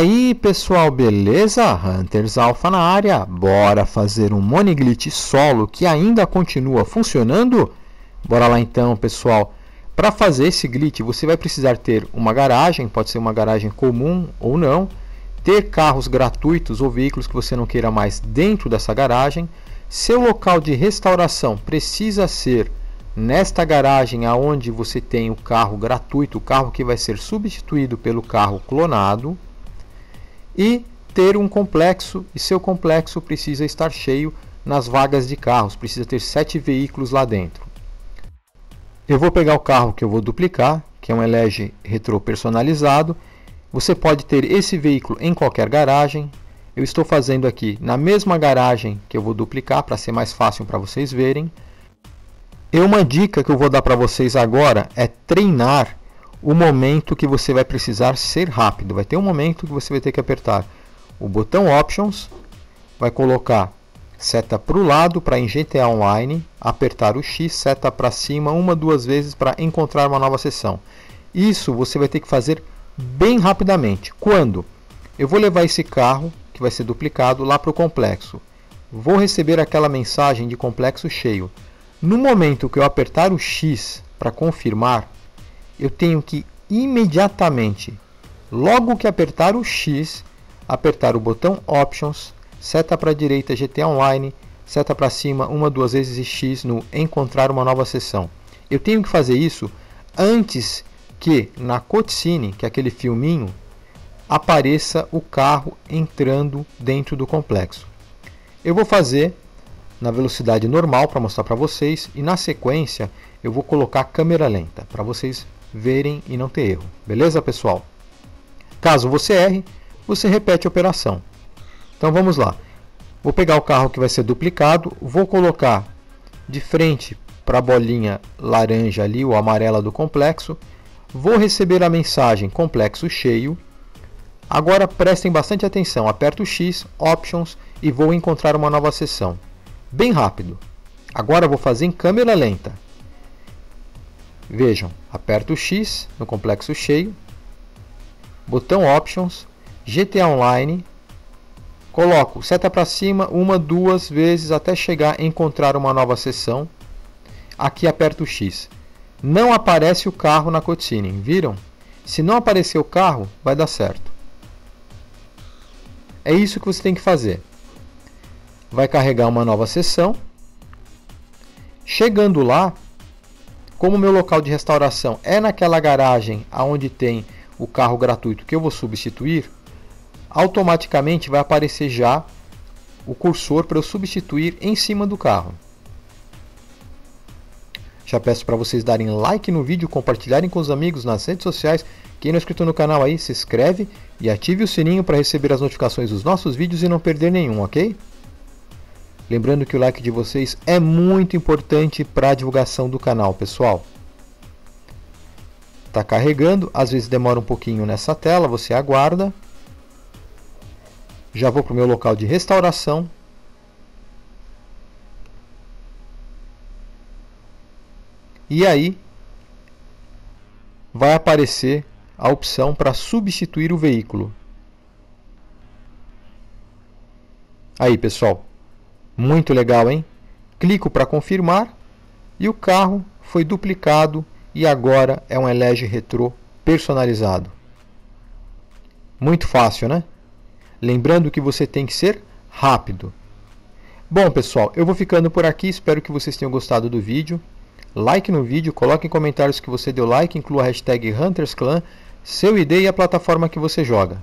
aí, pessoal, beleza? Hunters Alpha na área. Bora fazer um Moniglit solo que ainda continua funcionando? Bora lá então, pessoal. Para fazer esse glitch, você vai precisar ter uma garagem, pode ser uma garagem comum ou não, ter carros gratuitos ou veículos que você não queira mais dentro dessa garagem. Seu local de restauração precisa ser nesta garagem aonde você tem o carro gratuito, o carro que vai ser substituído pelo carro clonado e ter um complexo e seu complexo precisa estar cheio nas vagas de carros, precisa ter sete veículos lá dentro. Eu vou pegar o carro que eu vou duplicar, que é um Elege Retro personalizado. Você pode ter esse veículo em qualquer garagem. Eu estou fazendo aqui na mesma garagem que eu vou duplicar para ser mais fácil para vocês verem. E uma dica que eu vou dar para vocês agora é treinar o momento que você vai precisar ser rápido. Vai ter um momento que você vai ter que apertar o botão Options, vai colocar seta para o lado para em GTA Online, apertar o X, seta para cima uma, duas vezes para encontrar uma nova sessão. Isso você vai ter que fazer bem rapidamente. Quando? Eu vou levar esse carro, que vai ser duplicado, lá para o complexo. Vou receber aquela mensagem de complexo cheio. No momento que eu apertar o X para confirmar, eu tenho que imediatamente, logo que apertar o X, apertar o botão Options, seta para a direita GTA Online, seta para cima uma, duas vezes e X no encontrar uma nova sessão. Eu tenho que fazer isso antes que na cutscene, que é aquele filminho, apareça o carro entrando dentro do complexo. Eu vou fazer na velocidade normal para mostrar para vocês e na sequência eu vou colocar câmera lenta para vocês verem e não ter erro. Beleza, pessoal? Caso você erre, você repete a operação. Então vamos lá. Vou pegar o carro que vai ser duplicado, vou colocar de frente para a bolinha laranja ali, ou amarela do complexo. Vou receber a mensagem complexo cheio. Agora prestem bastante atenção, aperto X, Options e vou encontrar uma nova seção. Bem rápido. Agora vou fazer em câmera lenta. Vejam, aperto o X no complexo cheio, botão Options, GTA Online, Coloco seta para cima uma, duas vezes até chegar a encontrar uma nova seção. Aqui aperto o X. Não aparece o carro na cutscene, viram? Se não aparecer o carro, vai dar certo. É isso que você tem que fazer. Vai carregar uma nova sessão. Chegando lá, como meu local de restauração é naquela garagem aonde tem o carro gratuito que eu vou substituir, automaticamente vai aparecer já o cursor para eu substituir em cima do carro. Já peço para vocês darem like no vídeo, compartilharem com os amigos nas redes sociais. Quem não é inscrito no canal aí, se inscreve e ative o sininho para receber as notificações dos nossos vídeos e não perder nenhum, ok? Lembrando que o like de vocês é muito importante para a divulgação do canal, pessoal. Está carregando, às vezes demora um pouquinho nessa tela, você aguarda já vou para o meu local de restauração. E aí vai aparecer a opção para substituir o veículo. Aí, pessoal, muito legal, hein? Clico para confirmar e o carro foi duplicado e agora é um Elege Retro personalizado. Muito fácil, né? Lembrando que você tem que ser rápido. Bom, pessoal, eu vou ficando por aqui. Espero que vocês tenham gostado do vídeo. Like no vídeo, coloque em comentários que você deu like, inclua a hashtag HuntersClan, seu ID e a plataforma que você joga.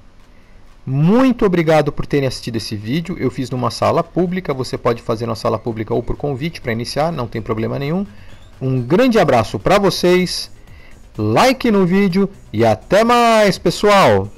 Muito obrigado por terem assistido esse vídeo. Eu fiz numa sala pública, você pode fazer na sala pública ou por convite para iniciar, não tem problema nenhum. Um grande abraço para vocês, like no vídeo e até mais, pessoal!